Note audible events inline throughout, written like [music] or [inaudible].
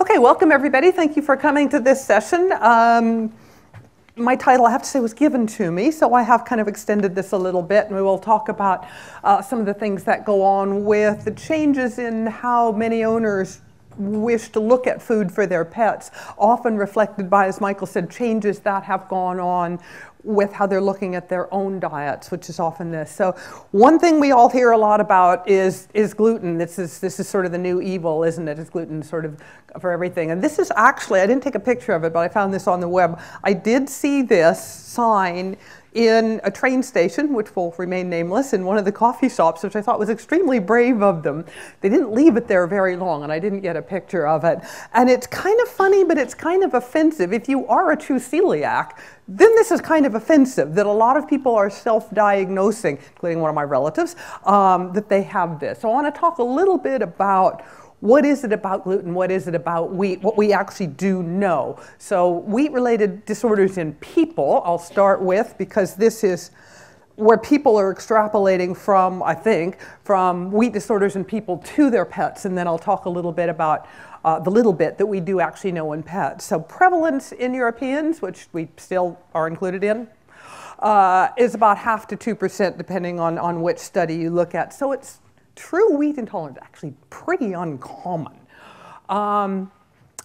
Okay, welcome everybody. Thank you for coming to this session. Um, my title, I have to say, was given to me, so I have kind of extended this a little bit, and we will talk about uh, some of the things that go on with the changes in how many owners wish to look at food for their pets, often reflected by, as Michael said, changes that have gone on with how they're looking at their own diets, which is often this. So one thing we all hear a lot about is, is gluten. This is, this is sort of the new evil, isn't it? Is gluten sort of for everything. And this is actually, I didn't take a picture of it, but I found this on the web. I did see this sign in a train station, which will remain nameless, in one of the coffee shops, which I thought was extremely brave of them. They didn't leave it there very long, and I didn't get a picture of it. And it's kind of funny, but it's kind of offensive. If you are a true celiac, then this is kind of offensive that a lot of people are self-diagnosing, including one of my relatives, um, that they have this. So I want to talk a little bit about what is it about gluten? What is it about wheat? What we actually do know. So wheat-related disorders in people, I'll start with because this is where people are extrapolating from, I think, from wheat disorders in people to their pets. And then I'll talk a little bit about uh, the little bit that we do actually know in pets. So prevalence in Europeans, which we still are included in, uh, is about half to 2% depending on, on which study you look at. So it's true wheat intolerance is actually pretty uncommon. Um,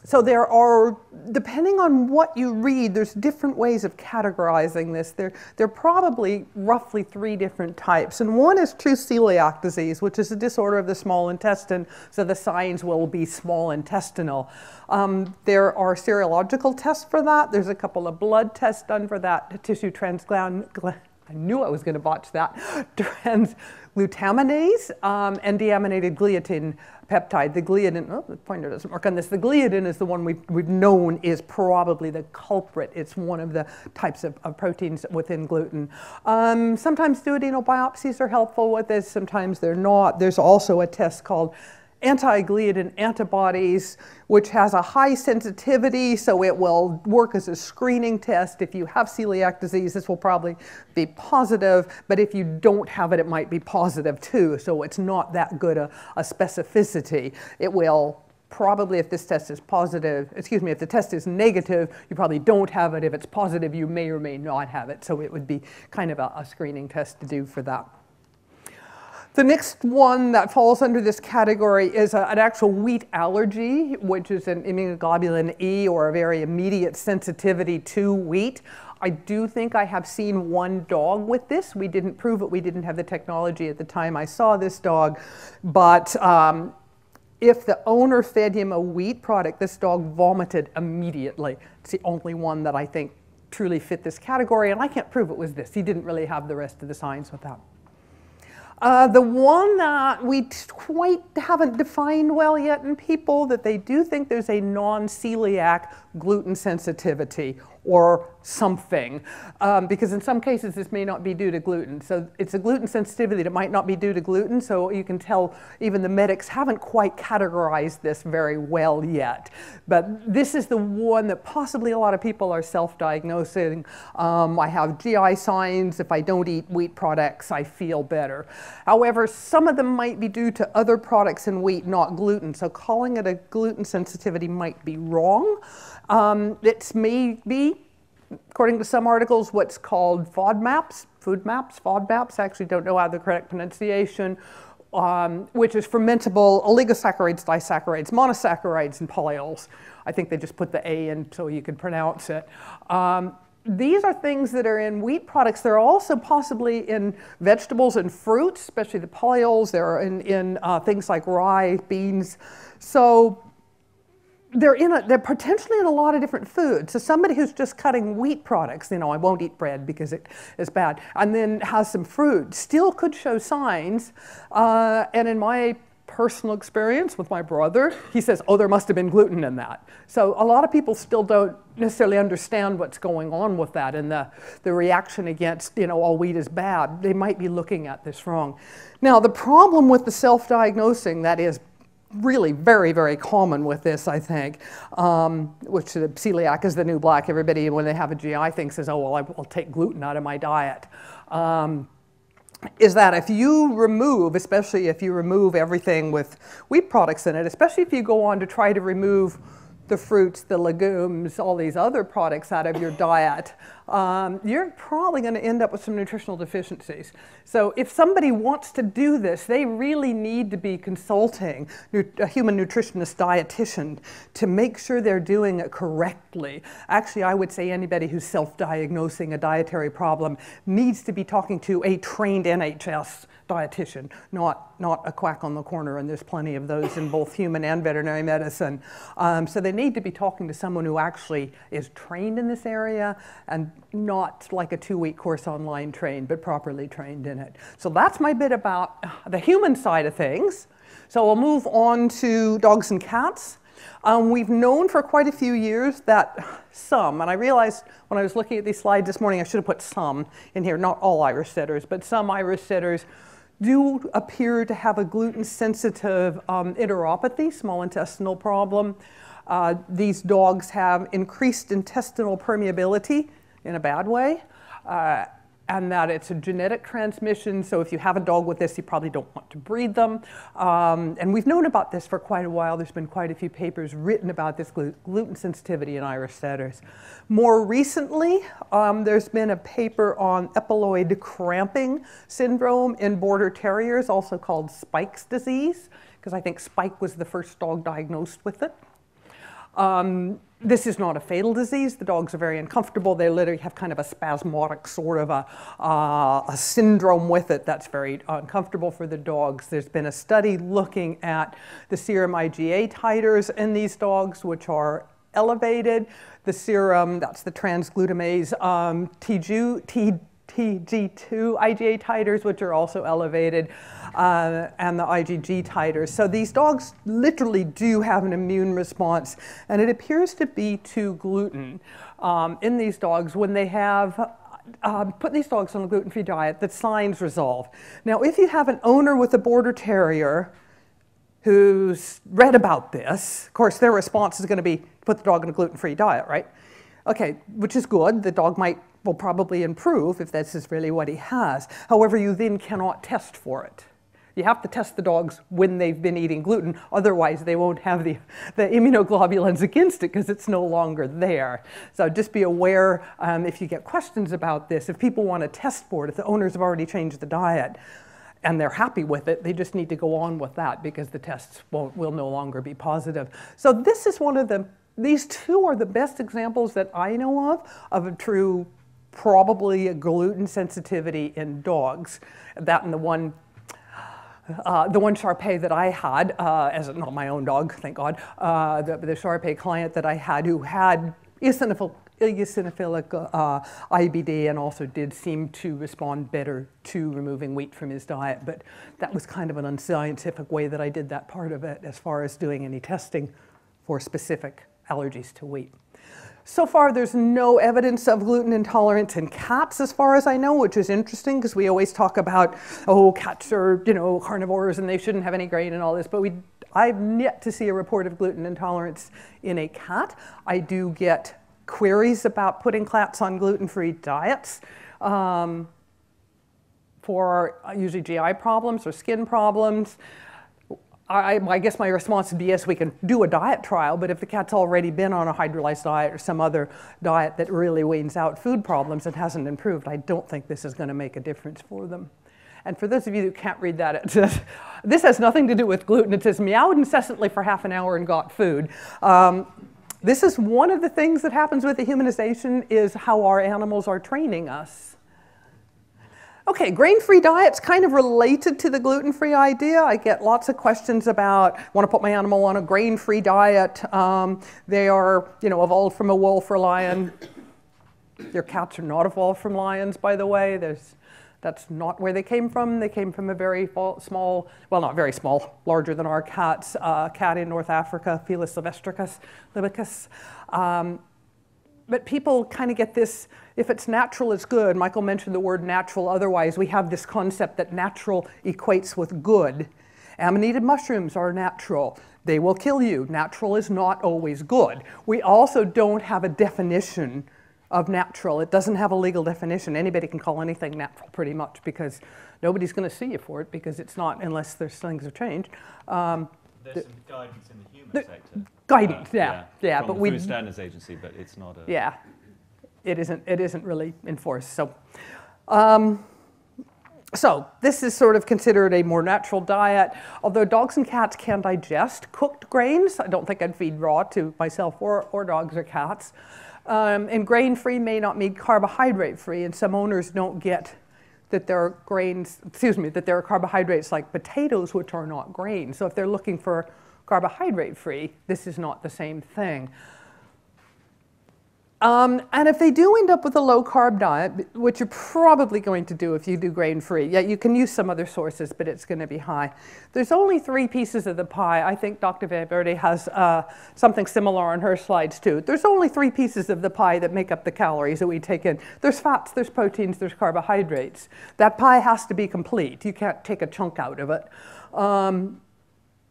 so there are, depending on what you read, there's different ways of categorizing this. There, there are probably roughly three different types. And one is true celiac disease, which is a disorder of the small intestine, so the signs will be small intestinal. Um, there are serological tests for that. There's a couple of blood tests done for that, tissue transgland, I knew I was going to botch that, [gasps] transglutaminase um, and deaminated gliadin peptide. The gliadin, oh, the pointer doesn't work on this. The gliadin is the one we've, we've known is probably the culprit. It's one of the types of, of proteins within gluten. Um, sometimes duodenal biopsies are helpful with this, sometimes they're not. There's also a test called anti-gliadin antibodies, which has a high sensitivity, so it will work as a screening test. If you have celiac disease, this will probably be positive, but if you don't have it, it might be positive too, so it's not that good a, a specificity. It will probably if this test is positive, excuse me, if the test is negative, you probably don't have it. If it's positive, you may or may not have it. So it would be kind of a, a screening test to do for that. The next one that falls under this category is a, an actual wheat allergy, which is an immunoglobulin E or a very immediate sensitivity to wheat. I do think I have seen one dog with this. We didn't prove it. We didn't have the technology at the time I saw this dog. But um, if the owner fed him a wheat product, this dog vomited immediately. It's the only one that I think truly fit this category. And I can't prove it was this. He didn't really have the rest of the signs with that. Uh, the one that we quite haven't defined well yet in people that they do think there's a non-celiac gluten sensitivity or something, um, because in some cases this may not be due to gluten. So it's a gluten sensitivity that might not be due to gluten, so you can tell even the medics haven't quite categorized this very well yet. But this is the one that possibly a lot of people are self-diagnosing. Um, I have GI signs, if I don't eat wheat products, I feel better. However, some of them might be due to other products in wheat, not gluten, so calling it a gluten sensitivity might be wrong. Um, it's maybe, according to some articles, what's called FODMAPs, food maps, FODMAPs, I actually don't know how the correct pronunciation, um, which is fermentable oligosaccharides, disaccharides, monosaccharides, and polyols. I think they just put the A in so you could pronounce it. Um, these are things that are in wheat products. They're also possibly in vegetables and fruits, especially the polyols. They're in, in uh, things like rye, beans. So they're in a, they're potentially in a lot of different foods. So somebody who's just cutting wheat products, you know, I won't eat bread because it is bad, and then has some fruit, still could show signs. Uh, and in my personal experience with my brother, he says, oh, there must have been gluten in that. So a lot of people still don't necessarily understand what's going on with that and the, the reaction against, you know, all wheat is bad. They might be looking at this wrong. Now, the problem with the self-diagnosing, that is really very, very common with this, I think, um, which the celiac is the new black. Everybody, when they have a GI thing, says, oh, well, I will take gluten out of my diet. Um, is that if you remove, especially if you remove everything with wheat products in it, especially if you go on to try to remove the fruits, the legumes, all these other products out of your diet, um, you're probably going to end up with some nutritional deficiencies. So if somebody wants to do this, they really need to be consulting a human nutritionist dietitian to make sure they're doing it correctly. Actually, I would say anybody who's self-diagnosing a dietary problem needs to be talking to a trained NHS dietitian, not, not a quack on the corner, and there's plenty of those in both human and veterinary medicine. Um, so they need to be talking to someone who actually is trained in this area and not like a two-week course online trained, but properly trained in it. So that's my bit about the human side of things. So we'll move on to dogs and cats. Um, we've known for quite a few years that some, and I realized when I was looking at these slides this morning, I should have put some in here, not all Irish setters, but some Irish setters do appear to have a gluten-sensitive um, enteropathy, small intestinal problem. Uh, these dogs have increased intestinal permeability in a bad way. Uh, and that it's a genetic transmission. So if you have a dog with this, you probably don't want to breed them. Um, and we've known about this for quite a while. There's been quite a few papers written about this gluten sensitivity in Irish setters. More recently, um, there's been a paper on epileptoid cramping syndrome in border terriers, also called Spike's disease, because I think Spike was the first dog diagnosed with it. Um, this is not a fatal disease. The dogs are very uncomfortable. They literally have kind of a spasmodic sort of a, uh, a syndrome with it that's very uncomfortable for the dogs. There's been a study looking at the serum IgA titers in these dogs, which are elevated. The serum, that's the transglutamase um, TG, TG2 IgA titers, which are also elevated, uh, and the IgG titers. So these dogs literally do have an immune response, and it appears to be to gluten um, in these dogs when they have um, put these dogs on a gluten-free diet, the signs resolve. Now, if you have an owner with a border terrier who's read about this, of course, their response is going to be put the dog on a gluten-free diet, right? Okay, which is good. The dog might will probably improve if this is really what he has. However, you then cannot test for it. You have to test the dogs when they've been eating gluten, otherwise they won't have the, the immunoglobulins against it because it's no longer there. So just be aware um, if you get questions about this, if people want to test for it, if the owners have already changed the diet, and they're happy with it, they just need to go on with that because the tests will, will no longer be positive. So this is one of the, these two are the best examples that I know of, of a true probably a gluten sensitivity in dogs. That and the one uh, the one Shar Pei that I had, uh, as not my own dog, thank God, uh, the, the Shar Pei client that I had who had eosinophil, eosinophilic uh, IBD and also did seem to respond better to removing wheat from his diet. But that was kind of an unscientific way that I did that part of it as far as doing any testing for specific allergies to wheat. So far, there's no evidence of gluten intolerance in cats, as far as I know, which is interesting because we always talk about, oh, cats are, you know, carnivores and they shouldn't have any grain and all this, but we, I've yet to see a report of gluten intolerance in a cat. I do get queries about putting cats on gluten-free diets. Um, for usually GI problems or skin problems. I, I, guess my response would be yes, we can do a diet trial, but if the cat's already been on a hydrolyzed diet or some other diet that really weans out food problems and hasn't improved, I don't think this is going to make a difference for them. And for those of you who can't read that, it says, [laughs] this has nothing to do with gluten. It says meowed incessantly for half an hour and got food. Um, this is one of the things that happens with the humanization is how our animals are training us. Okay, grain-free diet's kind of related to the gluten-free idea. I get lots of questions about, want to put my animal on a grain-free diet. Um, they are, you know, evolved from a wolf or lion. Your cats are not evolved from lions, by the way. There's, that's not where they came from. They came from a very small, well, not very small, larger than our cats, uh, cat in North Africa, Felis sylvestricus, libicus. Um, but people kind of get this, if it's natural, it's good. Michael mentioned the word natural. Otherwise, we have this concept that natural equates with good. Amanita mushrooms are natural. They will kill you. Natural is not always good. We also don't have a definition of natural. It doesn't have a legal definition. Anybody can call anything natural pretty much because nobody's going to see you for it because it's not unless there's things have changed. Um, there's some guidance in the human the, sector. Guidance, uh, yeah, yeah, yeah but we Standards Agency, but it's not a. Yeah, it isn't. It isn't really enforced. So, um, so this is sort of considered a more natural diet. Although dogs and cats can digest cooked grains, I don't think I'd feed raw to myself or, or dogs or cats. Um, and grain-free may not mean carbohydrate-free, and some owners don't get that there are grains, excuse me, that there are carbohydrates like potatoes, which are not grains. So if they're looking for carbohydrate-free, this is not the same thing. Um, and if they do end up with a low carb diet, which you're probably going to do if you do grain free, yeah, you can use some other sources, but it's going to be high. There's only three pieces of the pie. I think Dr. Villaverde has uh, something similar on her slides too. There's only three pieces of the pie that make up the calories that we take in. There's fats, there's proteins, there's carbohydrates. That pie has to be complete. You can't take a chunk out of it. Um,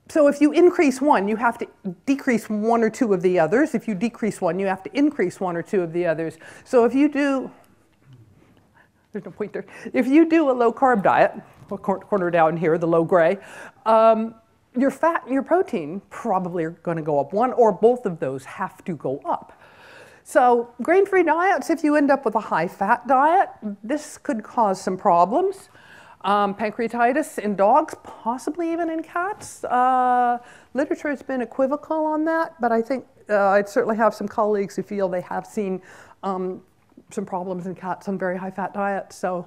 so if you increase one, you have to decrease one or two of the others. If you decrease one, you have to increase one or two of the others. So if you do, there's no pointer. If you do a low carb diet, corner down here, the low gray, um, your fat and your protein probably are going to go up. One or both of those have to go up. So grain-free diets, if you end up with a high-fat diet, this could cause some problems. Um, pancreatitis in dogs, possibly even in cats. Uh, literature has been equivocal on that, but I think uh, I'd certainly have some colleagues who feel they have seen um, some problems in cats on very high fat diets. So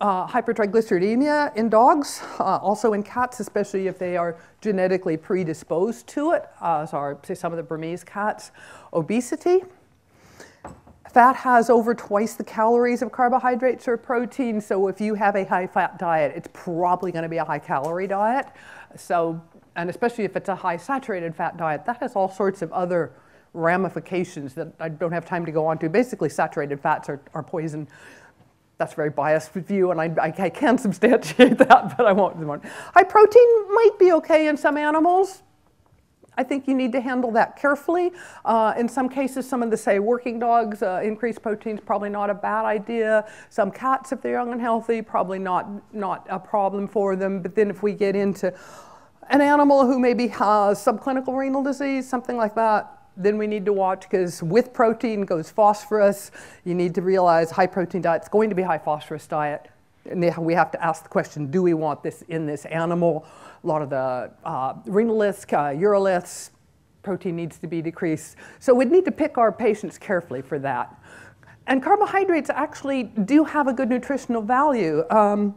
uh, hypertriglyceridemia in dogs, uh, also in cats, especially if they are genetically predisposed to it, as are, say, some of the Burmese cats. Obesity, Fat has over twice the calories of carbohydrates or protein, so if you have a high fat diet, it's probably going to be a high calorie diet. So, and especially if it's a high saturated fat diet, that has all sorts of other ramifications that I don't have time to go on to. Basically, saturated fats are, are poison. That's a very biased view, and I, I, I can substantiate [laughs] that, but I won't. High protein might be okay in some animals, I think you need to handle that carefully. Uh, in some cases, some of the, say, working dogs, uh, increased protein is probably not a bad idea. Some cats, if they're young and healthy, probably not, not a problem for them. But then if we get into an animal who maybe has subclinical renal disease, something like that, then we need to watch because with protein goes phosphorus. You need to realize high protein diet is going to be high phosphorus diet. And we have to ask the question, do we want this in this animal? a lot of the uh, renaliths, uh, uroliths, protein needs to be decreased. So we'd need to pick our patients carefully for that. And carbohydrates actually do have a good nutritional value. Um,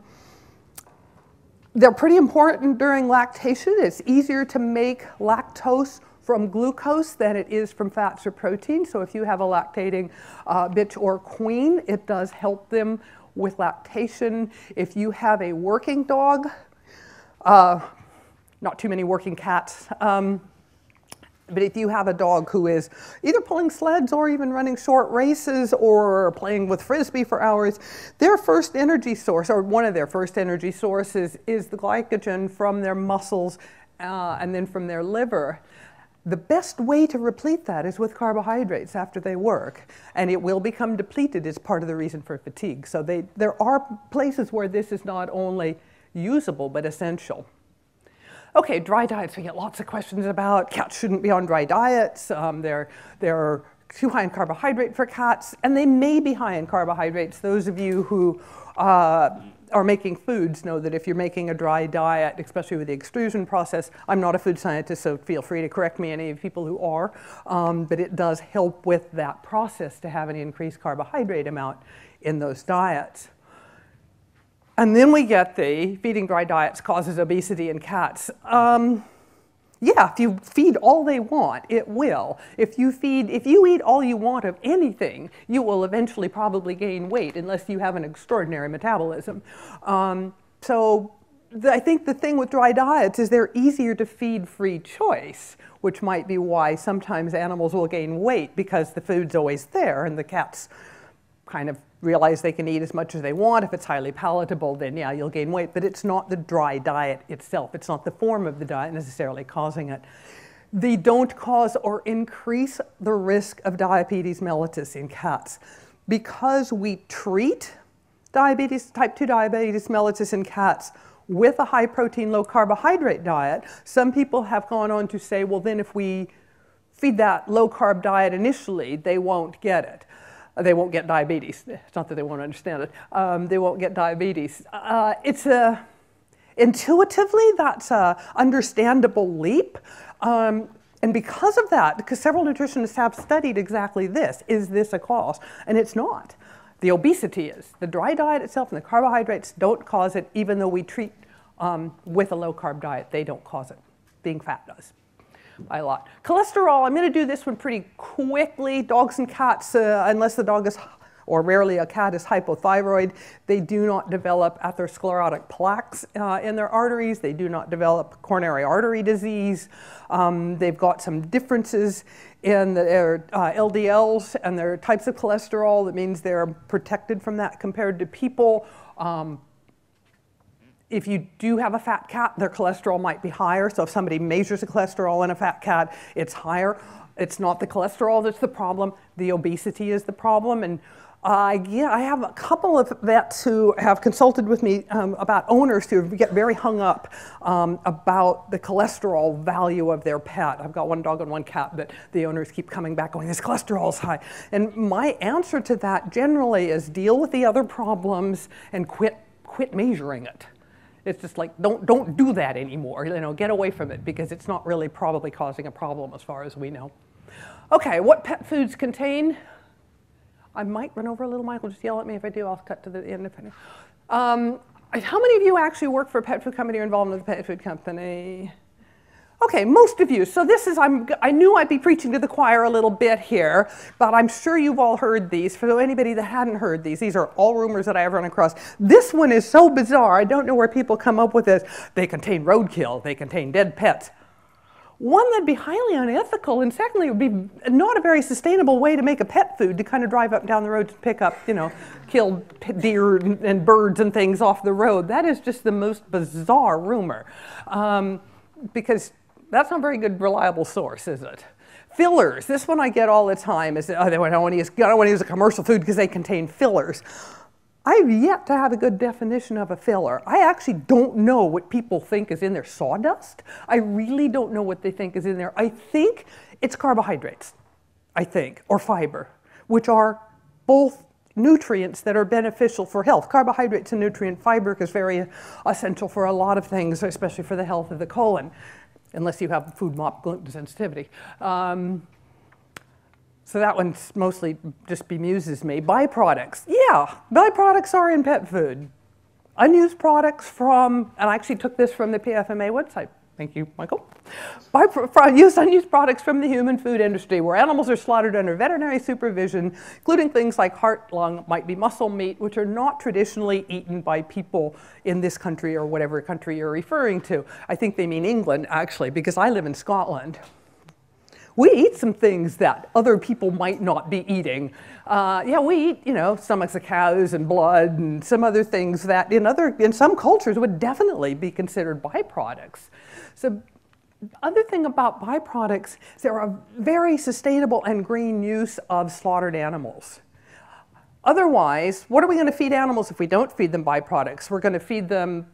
they're pretty important during lactation. It's easier to make lactose from glucose than it is from fats or protein. So if you have a lactating uh, bitch or queen, it does help them with lactation. If you have a working dog, uh, not too many working cats. Um, but if you have a dog who is either pulling sleds or even running short races or playing with frisbee for hours, their first energy source, or one of their first energy sources, is the glycogen from their muscles uh, and then from their liver. The best way to replete that is with carbohydrates after they work, and it will become depleted as part of the reason for fatigue. So they, there are places where this is not only usable but essential. Okay, dry diets, we get lots of questions about. Cats shouldn't be on dry diets. Um, they're, they're too high in carbohydrate for cats, and they may be high in carbohydrates. Those of you who uh, are making foods know that if you're making a dry diet, especially with the extrusion process, I'm not a food scientist, so feel free to correct me, any people who are, um, but it does help with that process to have an increased carbohydrate amount in those diets. And then we get the feeding dry diets causes obesity in cats. Um, yeah, if you feed all they want, it will. If you feed, if you eat all you want of anything, you will eventually probably gain weight unless you have an extraordinary metabolism. Um, so I think the thing with dry diets is they're easier to feed free choice, which might be why sometimes animals will gain weight because the food's always there and the cats kind of realize they can eat as much as they want. If it's highly palatable, then yeah, you'll gain weight. But it's not the dry diet itself. It's not the form of the diet necessarily causing it. They don't cause or increase the risk of diabetes mellitus in cats. Because we treat diabetes, type 2 diabetes mellitus in cats with a high protein, low carbohydrate diet, some people have gone on to say, well, then if we feed that low carb diet initially, they won't get it. They won't get diabetes. It's not that they won't understand it. Um, they won't get diabetes. Uh, it's a, intuitively, that's a understandable leap. Um, and because of that, because several nutritionists have studied exactly this, is this a cause? And it's not. The obesity is. The dry diet itself and the carbohydrates don't cause it, even though we treat um, with a low carb diet, they don't cause it. Being fat does by a lot. Cholesterol, I'm going to do this one pretty quickly. Dogs and cats, uh, unless the dog is or rarely a cat is hypothyroid. They do not develop atherosclerotic plaques uh, in their arteries. They do not develop coronary artery disease. Um, they've got some differences in their uh, LDLs and their types of cholesterol. That means they're protected from that compared to people. Um, if you do have a fat cat, their cholesterol might be higher. So if somebody measures the cholesterol in a fat cat, it's higher. It's not the cholesterol that's the problem. The obesity is the problem. And uh, yeah, I have a couple of vets who have consulted with me um, about owners who get very hung up um, about the cholesterol value of their pet. I've got one dog and one cat, but the owners keep coming back going, this cholesterol's high. And my answer to that generally is deal with the other problems and quit, quit measuring it. It's just like, don't, don't do that anymore. You know, get away from it because it's not really probably causing a problem as far as we know. Okay, what pet foods contain I might run over a little, Michael. Just yell at me if I do. I'll cut to the end. Um, how many of you actually work for a pet food company or involved in a pet food company? Okay, most of you. So this is, I'm, I knew I'd be preaching to the choir a little bit here, but I'm sure you've all heard these. For anybody that hadn't heard these, these are all rumors that I have run across. This one is so bizarre. I don't know where people come up with this. They contain roadkill. They contain dead pets one that'd be highly unethical, and secondly, it would be not a very sustainable way to make a pet food to kind of drive up and down the road to pick up, you know, killed deer and birds and things off the road. That is just the most bizarre rumor, um, because that's not a very good, reliable source, is it? Fillers. This one I get all the time is, oh, they don't want to use, I don't want to use a commercial food because they contain fillers. I've yet to have a good definition of a filler. I actually don't know what people think is in their sawdust. I really don't know what they think is in there. I think it's carbohydrates, I think, or fiber, which are both nutrients that are beneficial for health. Carbohydrates and nutrient fiber is very essential for a lot of things, especially for the health of the colon, unless you have FODMAP gluten sensitivity. Um, so that one mostly just bemuses me. Byproducts. Yeah, byproducts are in pet food. Unused products from, and I actually took this from the PFMA website. Thank you, Michael. By use unused products from the human food industry where animals are slaughtered under veterinary supervision, including things like heart, lung, might be muscle meat, which are not traditionally eaten by people in this country or whatever country you're referring to. I think they mean England, actually, because I live in Scotland we eat some things that other people might not be eating. Uh, yeah, we eat, you know, stomachs of cows and blood and some other things that in other, in some cultures would definitely be considered byproducts. So other thing about byproducts is they're a very sustainable and green use of slaughtered animals. Otherwise, what are we going to feed animals if we don't feed them byproducts? We're going to feed them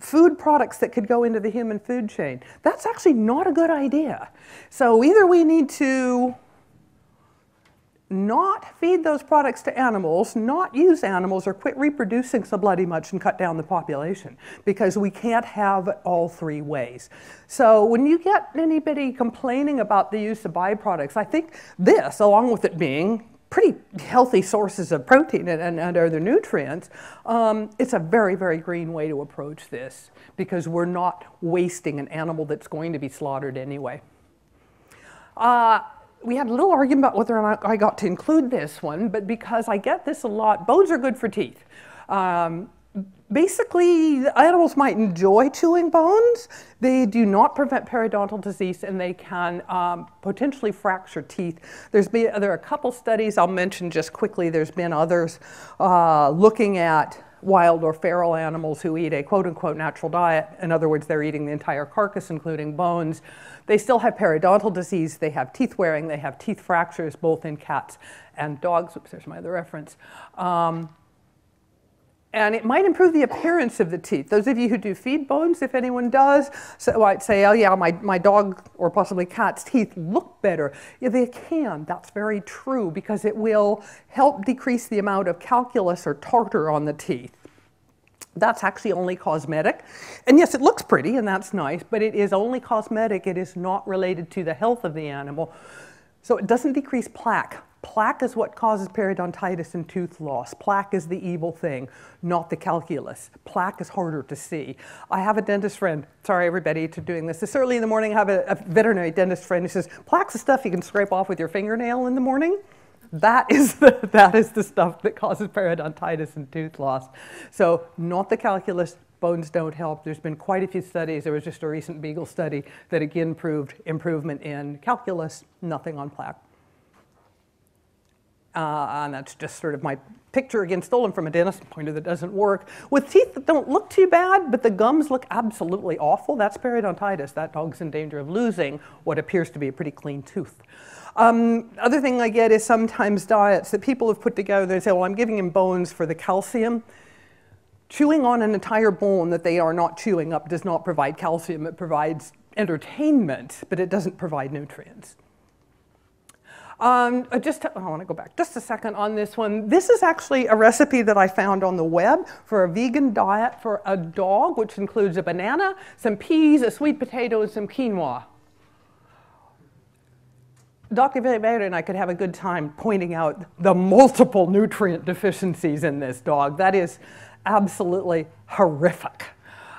food products that could go into the human food chain. That's actually not a good idea. So either we need to not feed those products to animals, not use animals, or quit reproducing so bloody much and cut down the population because we can't have all three ways. So when you get anybody complaining about the use of byproducts, I think this, along with it being pretty healthy sources of protein and, and, and other nutrients, um, it's a very, very green way to approach this because we're not wasting an animal that's going to be slaughtered anyway. Uh, we had a little argument about whether or not I got to include this one, but because I get this a lot, bones are good for teeth. Um, basically, animals might enjoy chewing bones. They do not prevent periodontal disease and they can um, potentially fracture teeth. There's been, there are a couple studies I'll mention just quickly. There's been others uh, looking at wild or feral animals who eat a quote unquote natural diet. In other words, they're eating the entire carcass, including bones. They still have periodontal disease, they have teeth wearing, they have teeth fractures, both in cats and dogs. Oops, there's my other reference. Um, and it might improve the appearance of the teeth. Those of you who do feed bones, if anyone does, so might say, oh yeah, my, my dog or possibly cat's teeth look better. Yeah, they can, that's very true, because it will help decrease the amount of calculus or tartar on the teeth. That's actually only cosmetic. And yes, it looks pretty and that's nice, but it is only cosmetic. It is not related to the health of the animal. So it doesn't decrease plaque. Plaque is what causes periodontitis and tooth loss. Plaque is the evil thing, not the calculus. Plaque is harder to see. I have a dentist friend, sorry everybody to doing this. This early in the morning, I have a, a veterinary dentist friend who says, plaque's the stuff you can scrape off with your fingernail in the morning. That is, the, [laughs] that is the stuff that causes periodontitis and tooth loss. So not the calculus, bones don't help. There's been quite a few studies. There was just a recent Beagle study that again proved improvement in calculus, nothing on plaque. Uh, and that's just sort of my picture again stolen from a dentist pointer that doesn't work with teeth that don't look too bad but the gums look absolutely awful that's periodontitis that dog's in danger of losing what appears to be a pretty clean tooth um, other thing i get is sometimes diets that people have put together they say well i'm giving him bones for the calcium chewing on an entire bone that they are not chewing up does not provide calcium it provides entertainment but it doesn't provide nutrients um, uh, just, to, I want to go back just a second on this one. This is actually a recipe that I found on the web for a vegan diet for a dog, which includes a banana, some peas, a sweet potato, and some quinoa. Dr. Vader and I could have a good time pointing out the multiple nutrient deficiencies in this dog. That is absolutely horrific.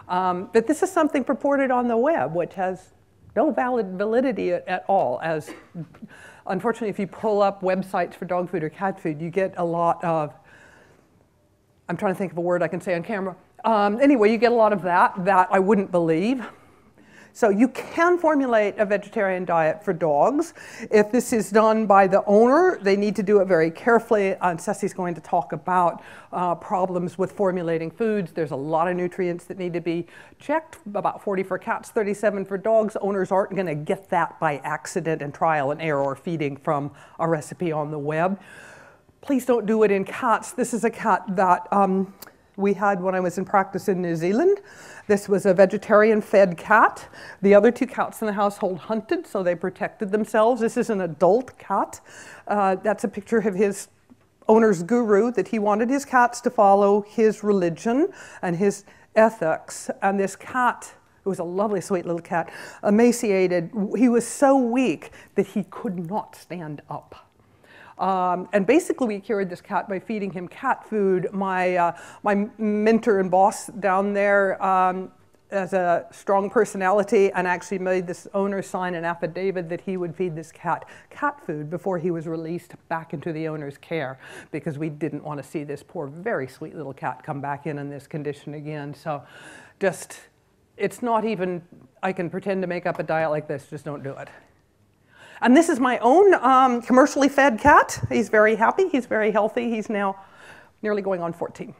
Um, but this is something purported on the web, which has no valid validity at, at all as unfortunately, if you pull up websites for dog food or cat food, you get a lot of, I'm trying to think of a word I can say on camera. Um, anyway, you get a lot of that that I wouldn't believe. So you can formulate a vegetarian diet for dogs. If this is done by the owner, they need to do it very carefully. And Ceci's going to talk about uh, problems with formulating foods. There's a lot of nutrients that need to be checked, about 40 for cats, 37 for dogs. Owners aren't going to get that by accident and trial and error or feeding from a recipe on the web. Please don't do it in cats. This is a cat that um, we had when I was in practice in New Zealand. This was a vegetarian fed cat. The other two cats in the household hunted, so they protected themselves. This is an adult cat. Uh, that's a picture of his owner's guru that he wanted his cats to follow his religion and his ethics. And this cat, it was a lovely, sweet little cat, emaciated. He was so weak that he could not stand up. Um, and basically, we cured this cat by feeding him cat food. My, uh, my mentor and boss down there um, as a strong personality and actually made this owner sign an affidavit that he would feed this cat cat food before he was released back into the owner's care because we didn't want to see this poor, very sweet little cat come back in in this condition again. So just, it's not even, I can pretend to make up a diet like this, just don't do it. And this is my own um, commercially fed cat. He's very happy, he's very healthy. He's now nearly going on 14.